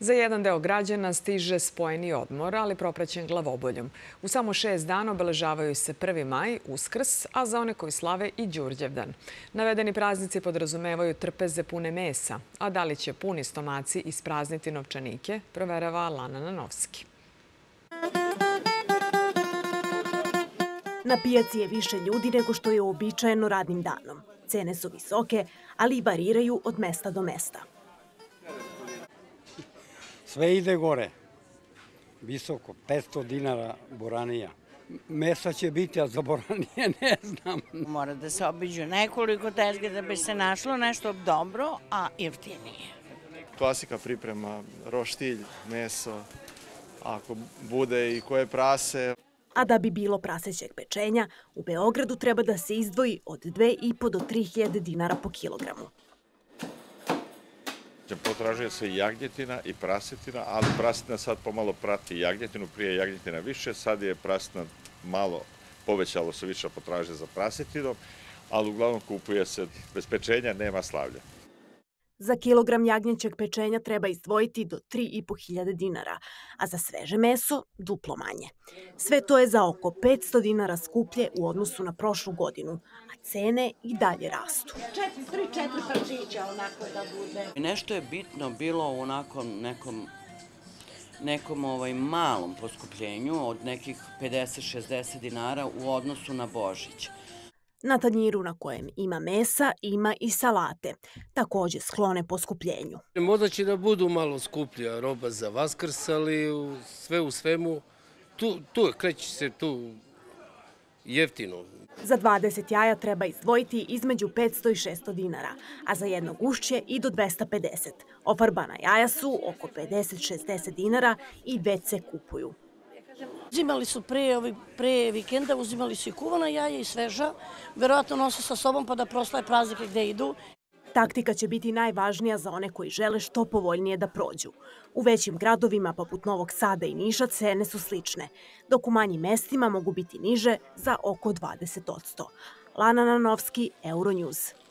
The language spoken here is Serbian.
Za jedan deo građana stiže spojeni odmor, ali propraćen glavoboljom. U samo šest dana obeležavaju se 1. maj, Uskrs, a za one koji slave i Đurđevdan. Navedeni praznici podrazumevaju trpeze pune mesa, a da li će puni stomaci isprazniti novčanike, proverava Lana Nanovski. Na pijaci je više ljudi nego što je uobičajeno radnim danom. Cene su visoke, ali i variraju od mesta do mesta. Sve ide gore. Visoko, 500 dinara boranija. Mesa će biti, a za boranije ne znam. Mora da se obiđu nekoliko tezge da bi se našlo nešto dobro, a jeftinije. Klasika priprema, roštilj, meso, ako bude i koje prase. A da bi bilo prasećeg pečenja, u Beogradu treba da se izdvoji od 2,5 do 3.000 dinara po kilogramu. Potražuje se jagnjetina i prasetina, ali prasetina sad pomalo prati jagnjetinu, prije jagnjetina više, sad je prasetina malo, povećalo se više potraže za prasetinom, ali uglavnom kupuje se bez pečenja, nema slavlja. Za kilogram jagnjećeg pečenja treba izdvojiti do 3.500 dinara, a za sveže meso duplo manje. Sve to je za oko 500 dinara skuplje u odnosu na prošlu godinu, a cene i dalje rastu. Četiri, tri, četiri parčića onako da bude. Nešto je bitno bilo u onako nekom nekom ovaj malom poskupljenju od nekih 50-60 dinara u odnosu na Božić. Na tanjiru na kojem ima mesa ima i salate, takođe sklone poskupljenju. Možda će da budu malo skuplja roba za Vaskrs, ali sve u svemu tu, tu kreće se tu jeftino. Za 20 jaja treba izdvojiti između 500 i 600 dinara, a za jedno gušće i do 250. Ofarbana jaja su oko 50-60 dinara i već se kupuju. Uzimali su pre, ovi, pre vikenda, uzimali su i kuvana jaja i sveža. Verovatno nose sa sobom pa da proslave praznike gde idu. Taktika će biti najvažnija za one koji žele što povoljnije da prođu. U većim gradovima, poput Novog Sada i Niša, cene su slične, dok u manjim mestima mogu biti niže za oko 20 Lana Nanovski, Euronews.